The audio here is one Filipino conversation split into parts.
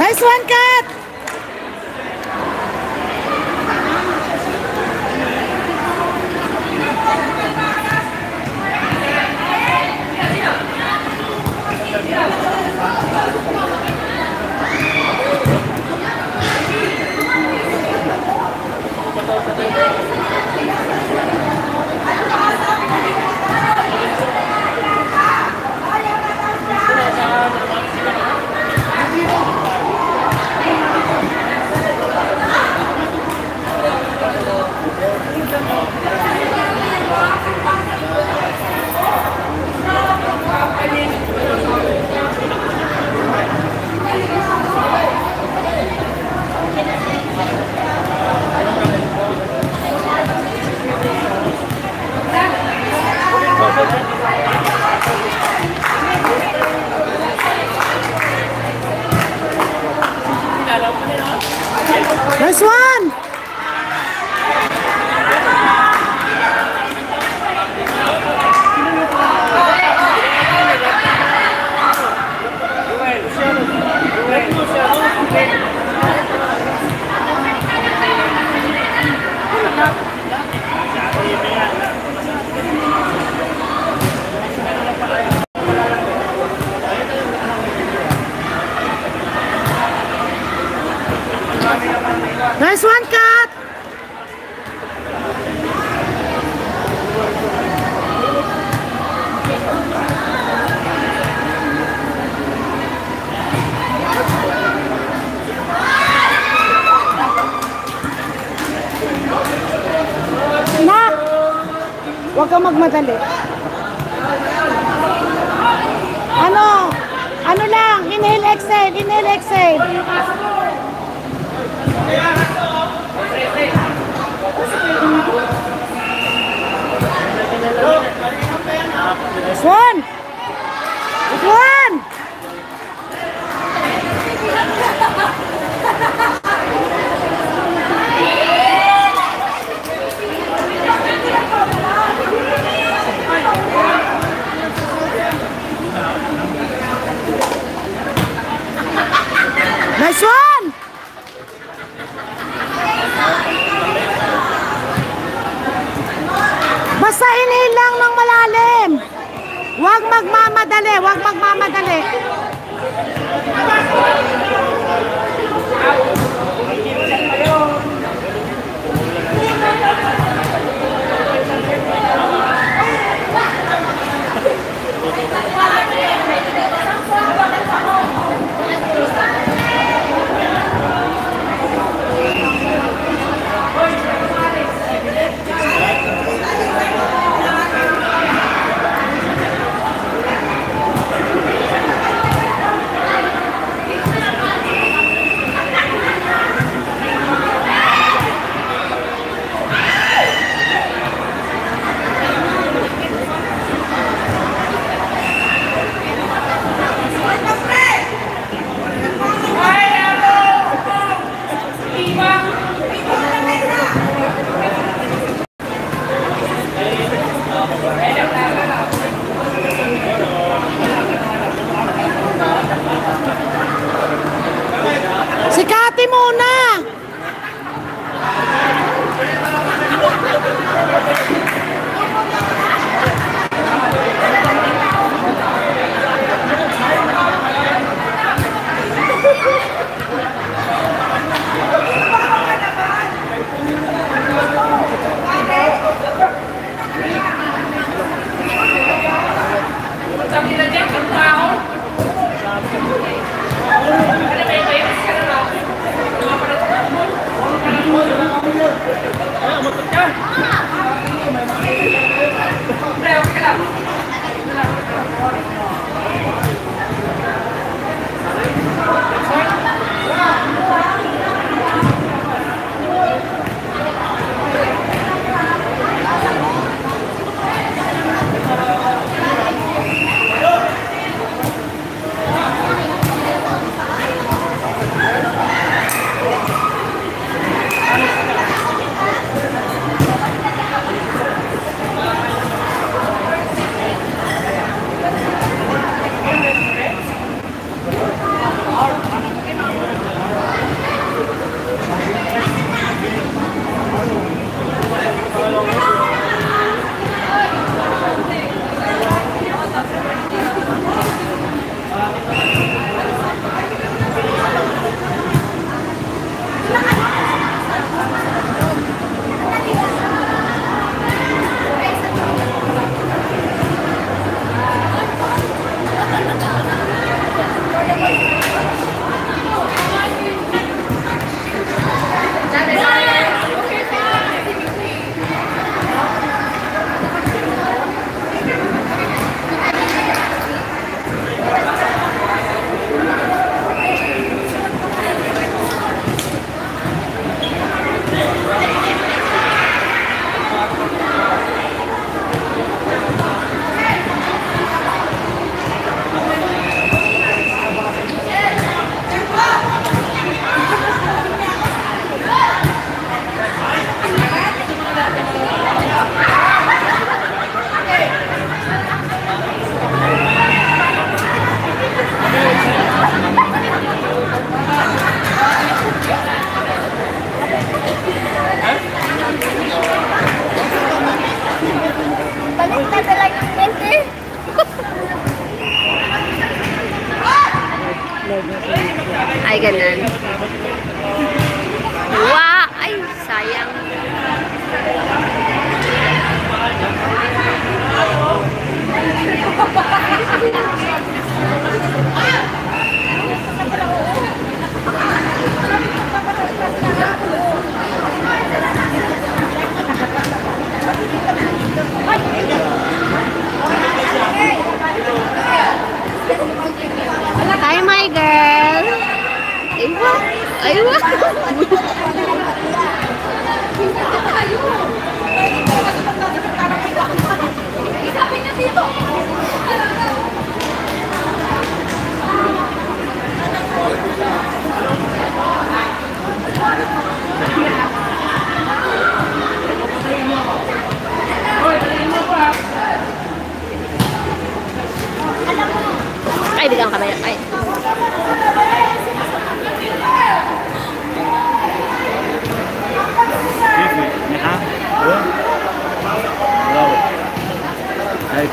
Nice one, Kat! Nice one! Nice one, Kat! Nak! Huwag kang magmadali. Ano? Ano lang? Inhale, exhale. Inhale, exhale. This one. This one. Nice one. Basta inhale lang ng malalim. Huwag magmamadali, huwag magmamadali.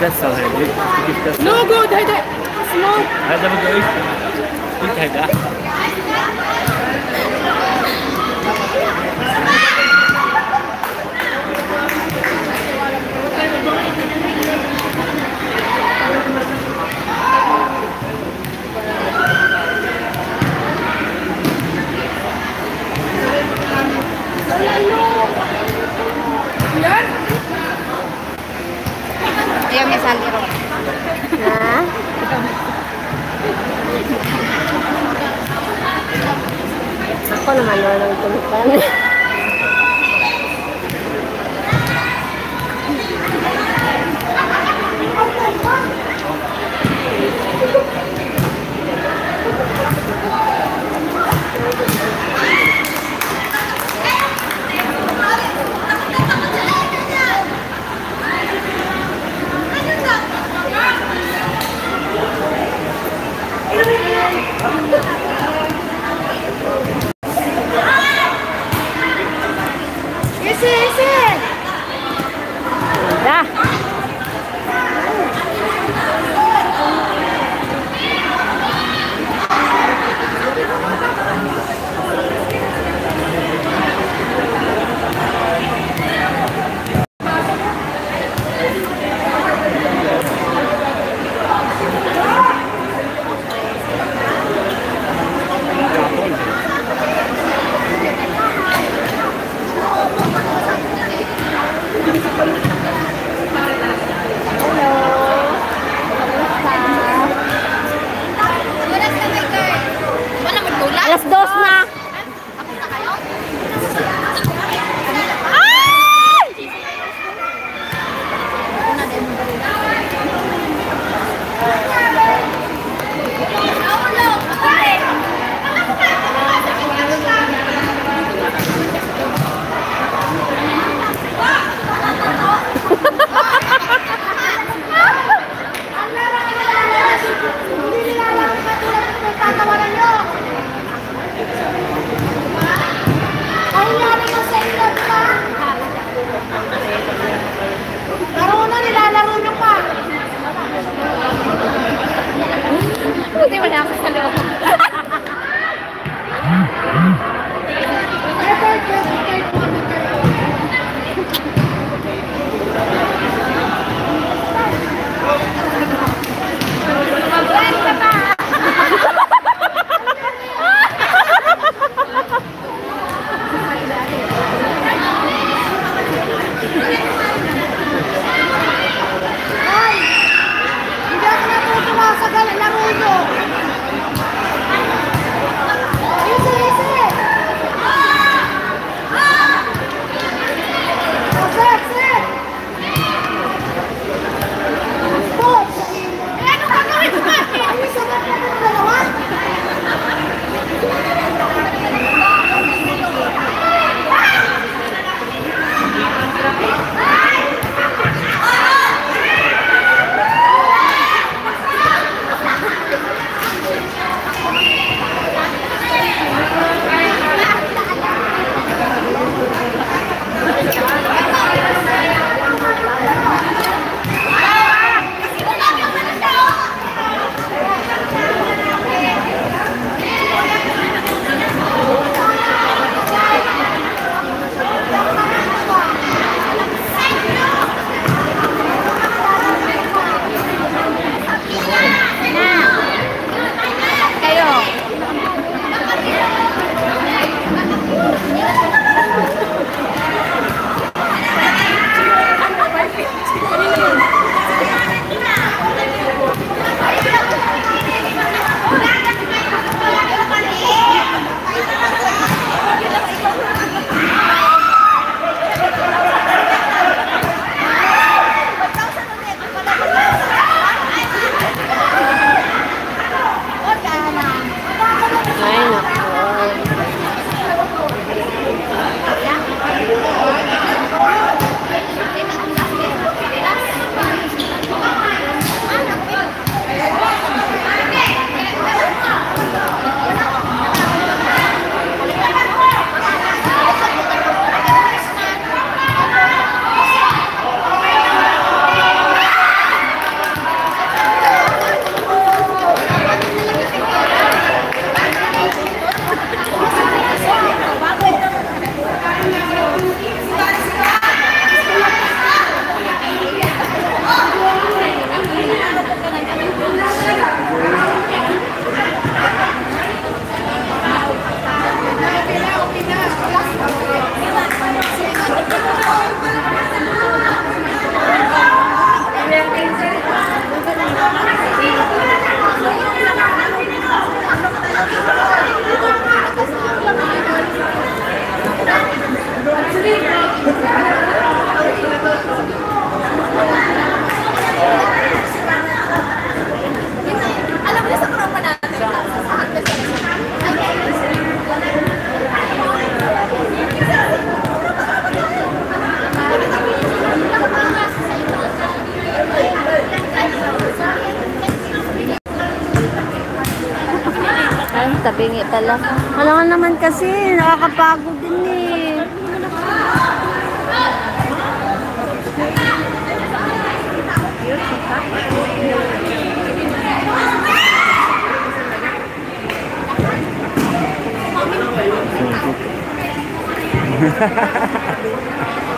das sein? Wie gibt das? No, gut, heute. Small. Also, aber ich. Ich halt. Tabingi pala. Wala nga naman kasi, nakakapagod din eh. Alas